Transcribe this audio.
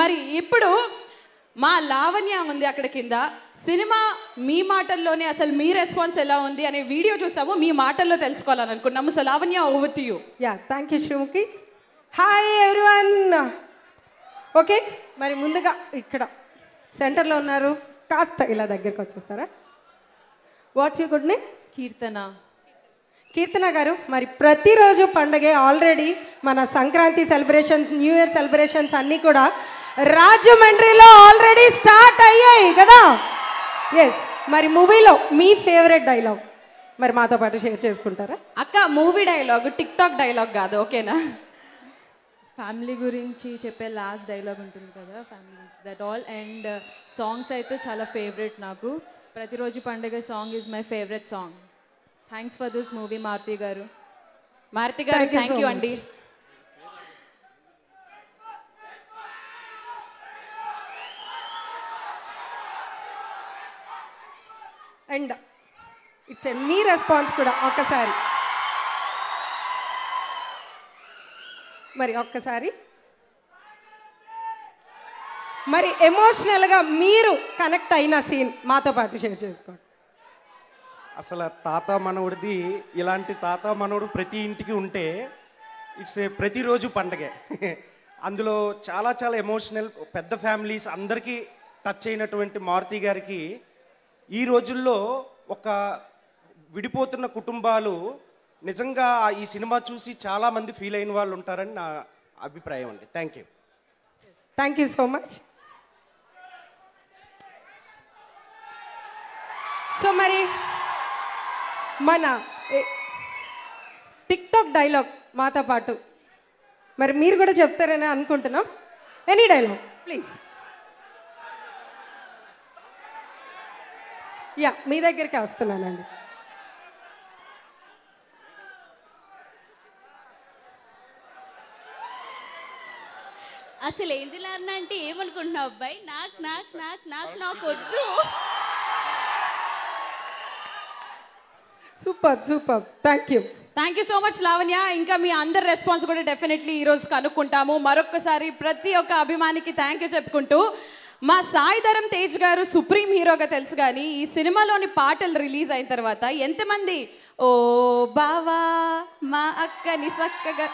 మరి ఇప్పుడు మా లావణ్య ఉంది అక్కడ కింద. సినిమా మీ మాటల్లోనే అసలు మీ రెస్పాన్స్ ఎలా ఉంది అనే వీడియో చూస్తాము మీ మాటల్లో తెలుసుకోవాలని అనుకున్నాము. So Lavanya over to you ya thank you Sreemukhi hi everyone okay మరి ముందుగా ఇక్కడ సెంటర్లో ఉన్నారు. కాస్త ఇలా దగ్గరికి వచ్చేస్తారా? What's you good name Keerthana. Keerthana గారు మరి ప్రతిరోజు పండగే ఆల్రెడీ మన Sankranti celebrations new year celebrations అన్నీ కూడా రాజమండ్రిలో ఆల్రెడీ స్టార్ట్ అయ్యాయి కదా? ఎస్ మరి మూవీలో మీ ఫేవరెట్ డైలాగ్ మరి మాతో పాటు షేర్ చేసుకుంటారా? అక్క movie dialogue tik tok dialogue కాదు ఓకేనా? ఫ్యామిలీ గురించి చెప్పే లాస్ట్ డైలాగ్ ఉంటుంది కదా ఫ్యామిలీ గురించి. దట్ ఆల్ అండ్ సాంగ్స్ అయితే చాలా ఫేవరెట్ నాకు. Prathiroju Pandaga song is my favourite song thanks for this movie Maruthi garu. Maruthi garu thank you. అండి. అండ్ ఇట్స్ మీ రెస్పాన్స్ కూడా ఒక్కసారి. మరి ఒక్కసారి. మరి ఎమోషనల్గా మీరు కనెక్ట్ అయిన సీన్ మాతో పాటు షేర్ చేసుకోండి. అసలు తాత మనవుడిది ఇలాంటి తాత మనవుడు ప్రతి ఇంటికి ఉంటే ఇట్స్ ఏ ప్రతిరోజు పండగే. అందులో చాలా చాలా ఎమోషనల్ పెద్ద ఫ్యామిలీస్ అందరికీ టచ్ అయినటువంటి మారుతి గారికి ఈ రోజుల్లో ఒక విడిపోతున్న కుటుంబాలు నిజంగా ఈ సినిమా చూసి చాలామంది ఫీల్ అయిన వాళ్ళు ఉంటారని నా అభిప్రాయం అండి. Thank you thank you so much so మరి మన టిక్ టాక్ డైలాగ్ మాతో పాటు. మరి మీరు కూడా చెప్తారని అనుకుంటున్నాం. ఎనీ డైలాగ్ ప్లీజ్ యా మీ దగ్గరికి వస్తున్నానండి. అసలు ఏంజల్ అన్న అంటే ఏమనుకుంటున్నావు అబ్బాయి? నాకు నాకు నాకు నాకు నాకు వద్దు. Super super. Thank you thank you so much Lavanya. ఇంకా మీ అందరి రెస్పాన్స్ కూడా డెఫినెట్లీ ఈ రోజు కనుక్కుంటాము. మరొక్కసారి ప్రతి ఒక్క అభిమానికి థ్యాంక్ యూ చెప్పుకుంటూ మా సాయిధరం తేజ్ గారు సుప్రీం హీరోగా తెలుసు కానీ ఈ సినిమాలోని పాటలు రిలీజ్ అయిన తర్వాత ఎంతమంది ఓ బావా మా అక్కని చక్కగా